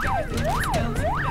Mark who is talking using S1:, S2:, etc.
S1: Skeleton, skeleton,